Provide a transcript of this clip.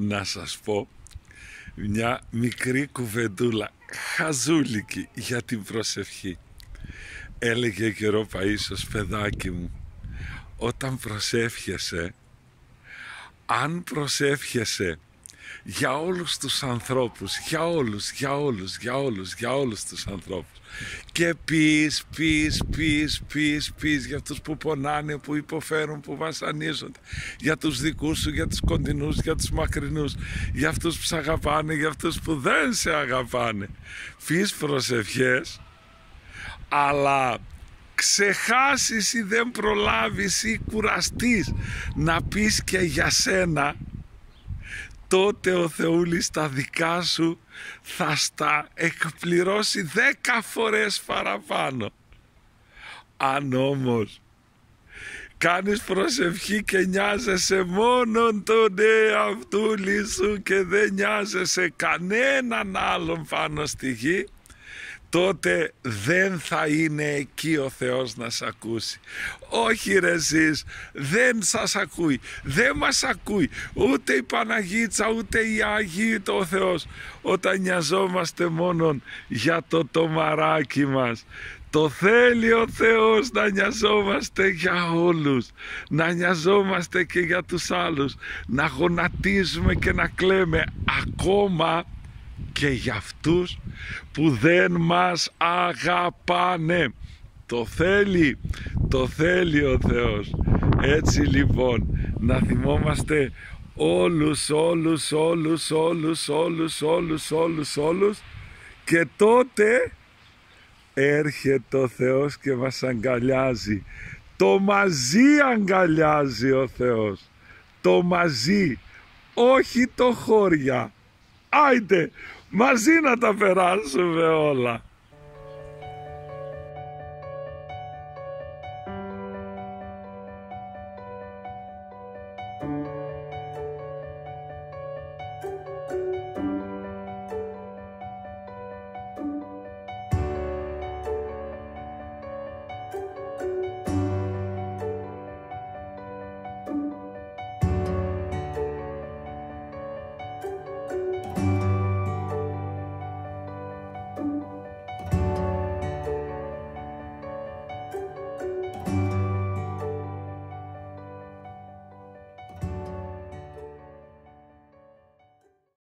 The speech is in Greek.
να σας πω μια μικρή κουβεντούλα χαζούλικη για την προσευχή. Έλεγε καιρό Παΐσος παιδάκι μου όταν προσεύχεσαι αν προσεύχεσαι για όλους τους ανθρώπους, για όλους, για όλους, για όλους, για όλους τους ανθρώπους. Και πεις, πεις, πεις, πεις, πεις για αυτούς που πονάνε, που υποφέρουν, που βασανίζονται, για τους δικούς σου, για τους κοντινούς, για τους μακρινούς, για αυτούς που σε αγαπάνε, για αυτούς που δεν σε αγαπάνε. Πεις προσευχές, αλλά ξεχάσεις ή δεν προλάβεις ή κουραστείς να πεις και για σένα τότε ο Θεούλης τα δικά σου θα στα εκπληρώσει δέκα φορές παραπάνω. Αν όμως κάνεις προσευχή και νοιάζεσαι μόνον τον εαυτούλη σου και δεν νοιάζεσαι κανέναν άλλον πάνω στη γη, τότε δεν θα είναι εκεί ο Θεός να σε ακούσει. Όχι ρε εσείς, δεν σας ακούει, δεν μας ακούει ούτε η Παναγίτσα ούτε η Αγία το Θεός όταν νοιαζόμαστε μόνον για το τομαράκι μας. Το θέλει ο Θεός να νοιαζόμαστε για όλους, να νοιαζόμαστε και για τους άλλους, να γονατίζουμε και να κλαίμε ακόμα και για αυτούς που δεν μας αγαπάνε. Το θέλει, το θέλει ο Θεός. Έτσι λοιπόν να θυμόμαστε όλους, όλους, όλους, όλους, όλους, όλους, όλους, όλους και τότε έρχεται ο Θεός και μας αγκαλιάζει. Το μαζί αγκαλιάζει ο Θεός. Το μαζί, όχι το χώρια. Άιτε, μαζί να τα περάσουμε όλα.